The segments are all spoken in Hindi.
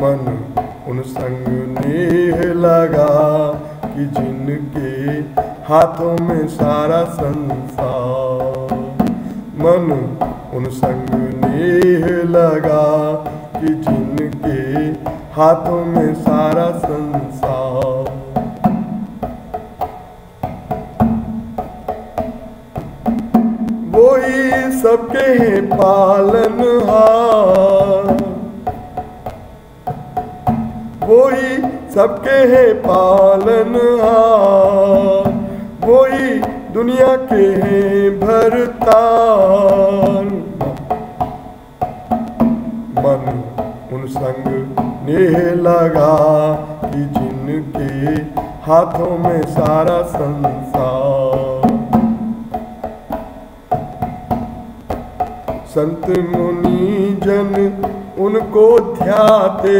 मन उन संग नेह लगा कि जिनके हाथों में सारा संसार। मन उन संग नेह लगा कि जिनके हाथों में सारा संसार। वही सबके हैं वही सबके हैं पालनहार वही दुनिया के हैं भरतार। मन उन संग नेह लगा कि जिनके हाथों में सारा संसार। संत मुनि जन उनको ध्याते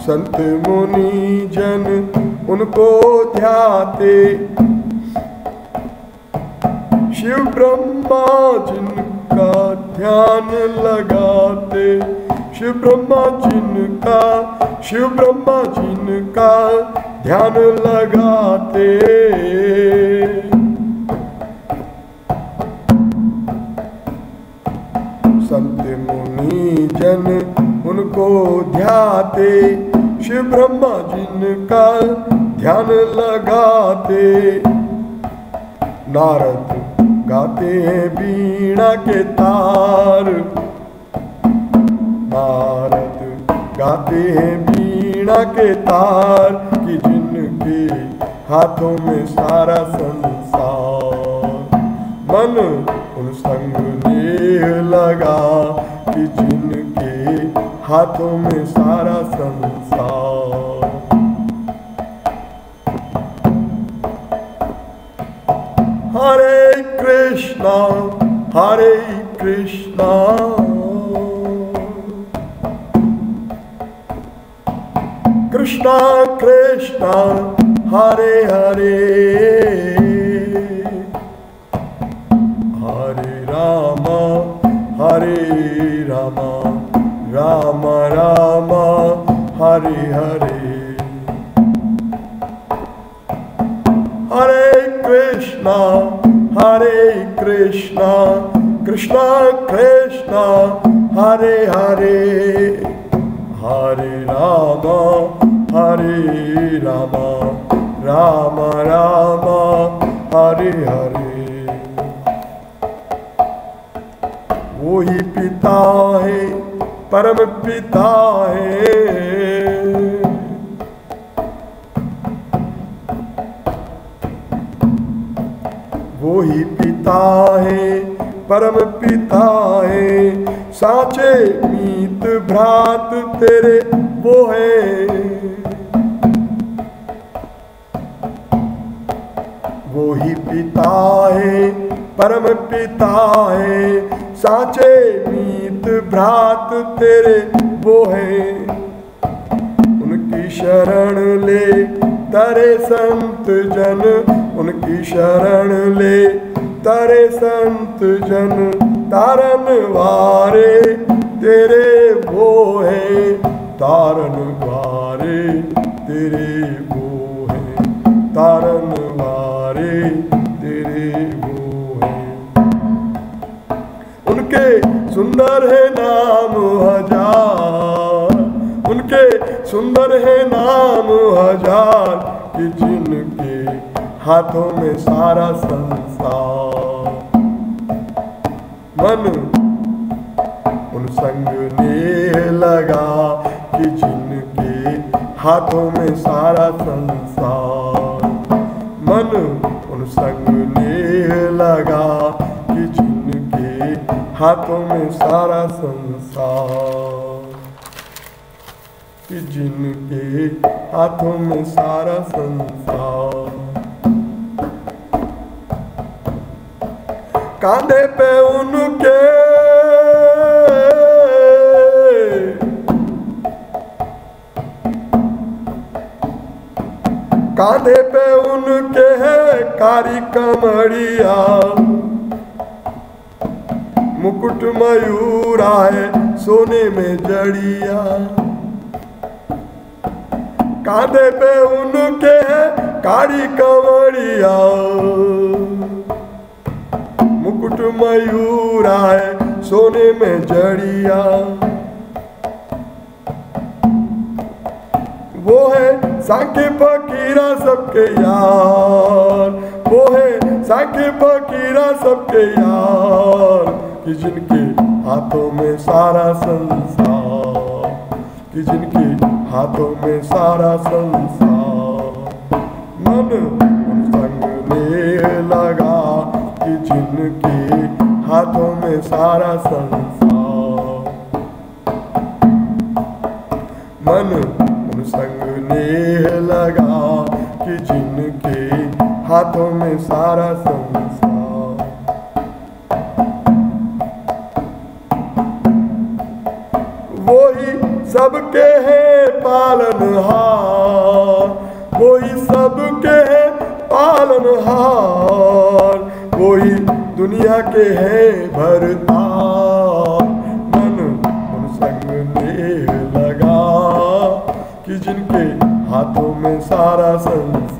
संत मुनि जन, उनको ध्याते शिव ब्रह्मा जिनका ध्यान लगाते, शिव ब्रह्मा जिनका, शिव ब्रह्मा जिनका ध्यान लगाते। संत मुनि जन उनको ध्याते, शिव ब्रह्मा जिनका ध्यान लगाते। नारद गाते हैं बीणा के तार। नारद गाते हैं बीणा के तार कि जिनके हाथों में सारा संसार। मन उन संग लगा कि जिनके हाथों में सारा संसार। हरे कृष्णा हरे कृष्णा। कृष्णा कृष्णा हरे हरे हरे। हरे कृष्णा हरे कृष्णा कृष्णा कृष्णा, हरे हरे। हरे राम हरे राम राम राम, हरे हरे। वो ही पिता है परम पिता है वो ही पिता है परम पिता है साचे मीत भ्रात तेरे वो है। वो ही पिता है परम पिता है साचे भ्रात तेरे वो है। उनकी शरण ले तारे संत जन। उनकी शरण ले तारे संत जन। तारन वारे तेरे वो है। तारन वारे तेरे वो है। तारन वारे सुंदर है नाम हज़ार। उनके सुंदर है नाम हज़ार कि जिनके हाथों में सारा संसार। मन उन संग ने लगा कि जिनके हाथों में सारा संसार। मन उन संग ने लगा हाथों में सारा संसार कि जिनके हाथों में सारा संसार कांधे पे उनके कांधे पे उनके है कारी कमरिया मुकुट मयूर है सोने में जड़िया। कांधे पे उनके है काड़ी कंवरिया मुकुट मयूर है सोने में जड़िया। वो है साके फकीरा सबके यार। वो है साके फकीरा सबके यार। कि जिनके हाथों में सारा संसार, कि जिनके हाथों में सारा संसार। मन उन संग ले लगा कि जिनके हाथों में सारा संसार। मन उन संग ने लगा कि जिनके हाथों में सारा संसार। सबके है पालनहार कोई सबके है पालनहार कोई दुनिया के है भरता मन उन संग लगा कि जिनके हाथों में सारा संसार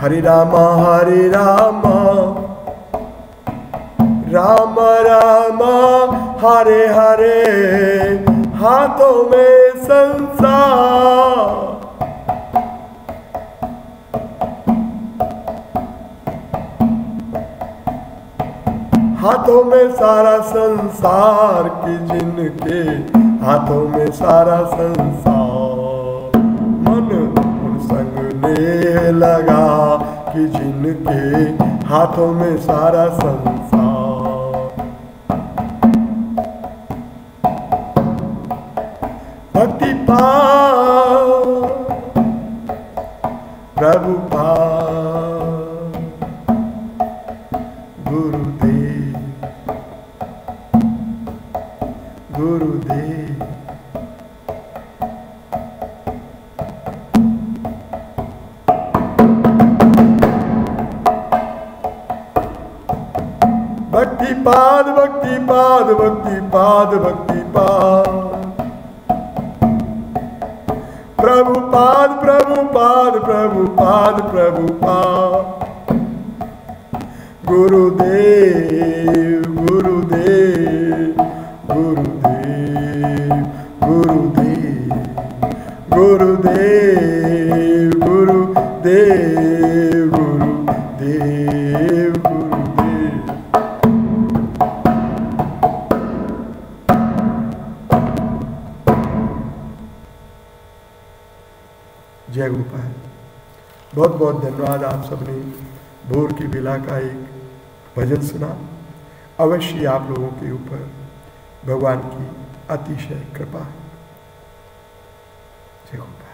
हरे राम हरे राम। राम राम, हरे हरे। हाथों में संसार। हाथों में सारा संसार की जिनके हाथों में सारा संसार। मन उन संग ने लगा। कि जिनके हाथों में सारा संसार। भक्ति पा प्रभु गुरुदेव गुरुदेव। भक्ति पाद भक्ति पाद भक्ति पाद भक्ति पाद। प्रभु पाद प्रभु पाद प्रभु पाद प्रभु पाद। गुरुदेव गुरुदेव गुरुदेव। गुरुदेव जय गोपाल बहुत बहुत धन्यवाद आप सबने भोर की बिला का एक भजन सुना। अवश्य आप लोगों के ऊपर भगवान की अतिशय कृपा है। जय गोपाल